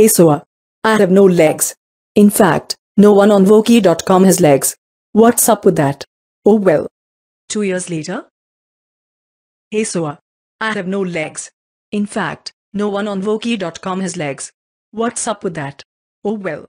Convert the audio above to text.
Hey Soa. I have no legs. In fact, no one on Voki.com has legs. What's up with that? Oh well. Two years later? Hey Soa. I have no legs. In fact, no one on Voki.com has legs. What's up with that? Oh well.